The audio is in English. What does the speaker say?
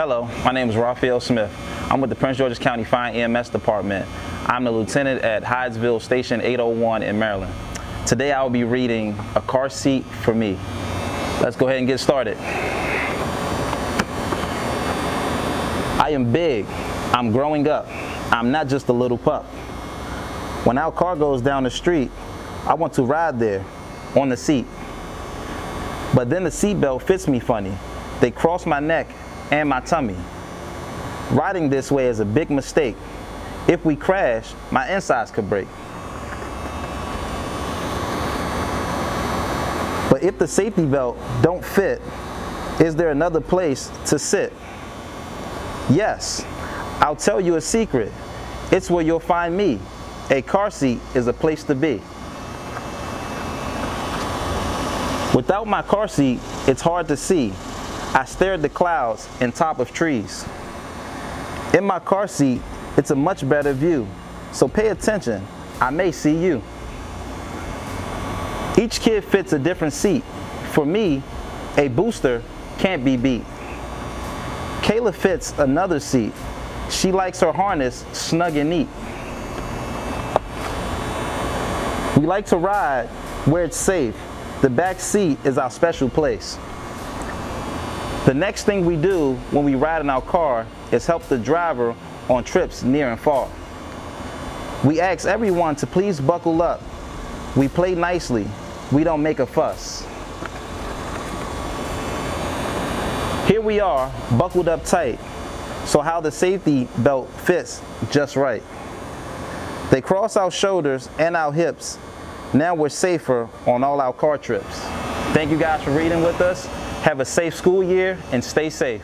Hello, my name is Ralpheal Smith. I'm with the Prince George's County Fire EMS Department. I'm the lieutenant at Hyattsville Station 801 in Maryland. Today I will be reading A Car Seat for Me. Let's go ahead and get started. I am big. I'm growing up. I'm not just a little pup. When our car goes down the street, I want to ride there on the seat. But then the seatbelt fits me funny. They cross my neck and my tummy. Riding this way is a big mistake. If we crash, my insides could break. But if the safety belt don't fit, is there another place to sit? Yes, I'll tell you a secret. It's where you'll find me. A car seat is a place to be. Without my car seat, it's hard to see. I stare at the clouds and top of trees. In my car seat, it's a much better view. So pay attention, I may see you. Each kid fits a different seat. For me, a booster can't be beat. Kayla fits another seat. She likes her harness snug and neat. We like to ride where it's safe. The back seat is our special place. The next thing we do when we ride in our car is help the driver on trips near and far. We ask everyone to please buckle up. We play nicely. We don't make a fuss. Here we are, buckled up tight, so how the safety belt fits just right. They cross our shoulders and our hips. Now we're safer on all our car trips. Thank you guys for reading with us. Have a safe school year and stay safe.